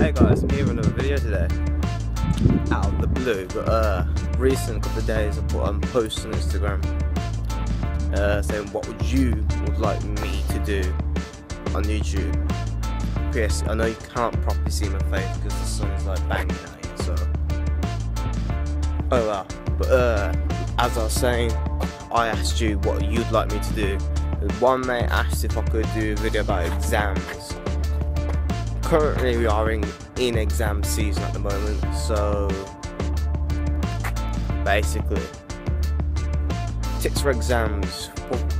Hey guys, here with another video today. Out of the blue, but uh, recent couple of days I put on post on Instagram uh, saying what would you would like me to do on YouTube. Yes, I know you can't properly see my face because the sun is like banging at you, so. Oh well, but uh, as I was saying, I asked you what you'd like me to do. One mate asked if I could do a video about exams currently we are in, in exam season at the moment, so basically tips for exams.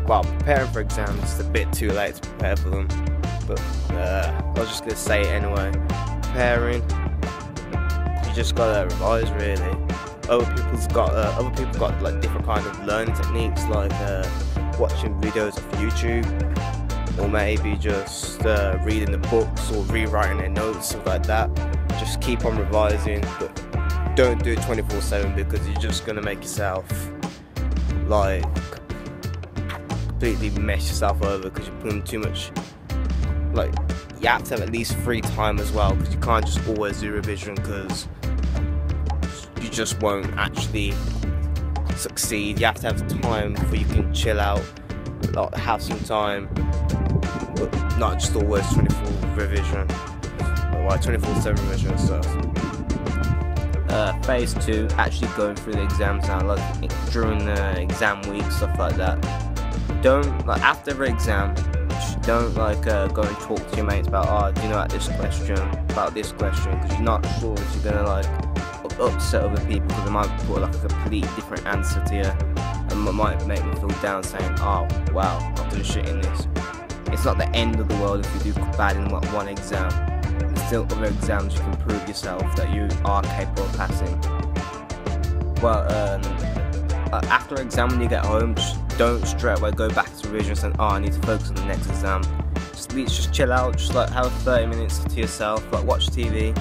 Well, preparing for exams is a bit too late to prepare for them, but uh, I was just gonna say it anyway. Preparing, you just gotta revise really. Other people's got uh, other people got like different kind of learning techniques, like uh, watching videos of YouTube or maybe just uh, reading the books or rewriting their notes, stuff like that. Just keep on revising, but don't do it 24 7 because you're just gonna make yourself like completely mess yourself over because you're putting too much. Like, you have to have at least free time as well because you can't just always do revision because you just won't actually succeed. You have to have time before you can chill out, like, have some time but not just always 24 revision. Why 24 7 revision stuff. Uh, phase two, actually going through the exams now, like during the exam week, stuff like that. Don't like after every exam, don't like uh, go and talk to your mates about, oh, do you know about this question, about this question, because you're not sure if you're gonna like upset other people because they might put like a complete different answer to you, and it might make me feel down, saying, oh, wow, I've done shit in this it's not the end of the world if you do bad in one exam. There's still other exams you can prove yourself that you are capable of passing. Well, um, after exam when you get home, just don't straight away go back to revision and oh I need to focus on the next exam. Just just chill out, just like have 30 minutes to yourself, like watch TV,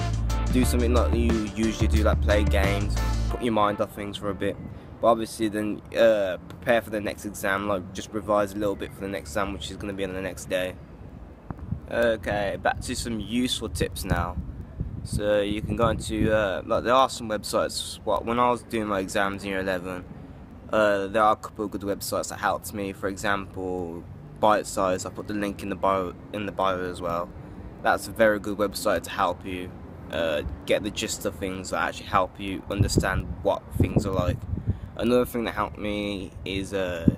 do something like you usually do, like play games, put your mind off things for a bit. But obviously then uh, prepare for the next exam, like just revise a little bit for the next exam which is going to be on the next day. Okay, back to some useful tips now. So you can go into, uh, like there are some websites, what, when I was doing my exams in year 11, uh, there are a couple of good websites that helped me, for example, Bitesize. I put the link in the bio, in the bio as well. That's a very good website to help you uh, get the gist of things that actually help you understand what things are like another thing that helped me is uh,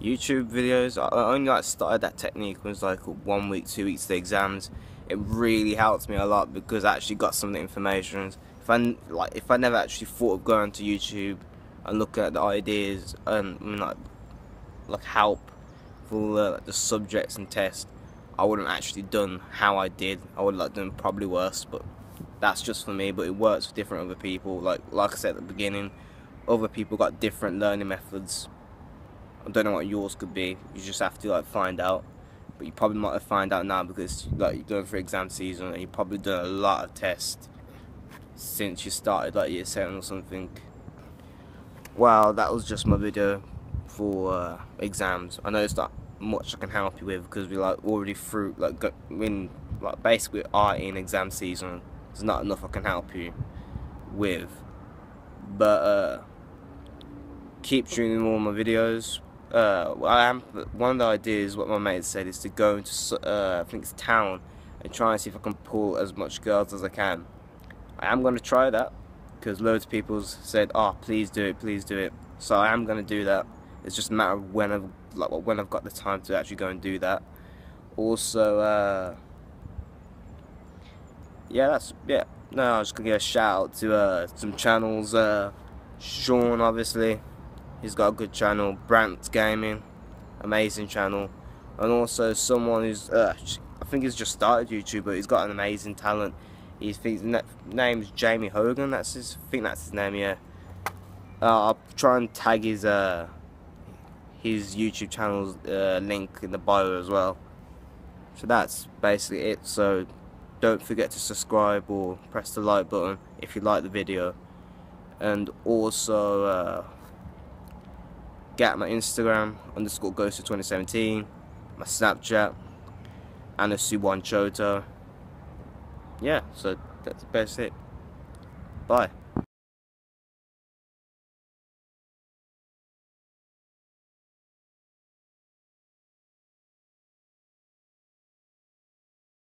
YouTube videos. I only like started that technique was like one week, two weeks to the exams. It really helped me a lot because I actually got some of the information. If I like, if I never actually thought of going to YouTube and look at the ideas and like like help for uh, the subjects and tests, I wouldn't actually done how I did. I would like done probably worse, but that's just for me. But it works for different other people. Like like I said at the beginning, other people got different learning methods. I don't know what yours could be. You just have to like find out. But you probably might have find out now because like you're going for exam season and you've probably done a lot of tests since you started like year seven or something. Well, that was just my video for uh, exams. I know it's not much I can help you with because we like already through like go, in like basically are in exam season. There's not enough I can help you with. But uh keep tuning all my videos. Uh, I am one of the ideas. What my mate said is to go into uh, I think it's town and try and see if I can pull as much girls as I can. I am going to try that because loads of people said, "Oh, please do it, please do it." So I am going to do that. It's just a matter of when I've like when I've got the time to actually go and do that. Also, uh, yeah, that's yeah. No, I was gonna give a shout out to uh, some channels. Uh, Sean, obviously. He's got a good channel, Brant Gaming, amazing channel, and also someone who's uh, I think he's just started YouTube, but he's got an amazing talent. He thinks his name's Jamie Hogan. That's his. I think that's his name. Yeah. Uh, I'll try and tag his uh his YouTube channel's uh, link in the bio as well. So that's basically it. So don't forget to subscribe or press the like button if you like the video, and also. Uh, get my Instagram underscore ghost of 2017, my Snapchat, Anasu1 Choto. yeah, so that's best it. Bye.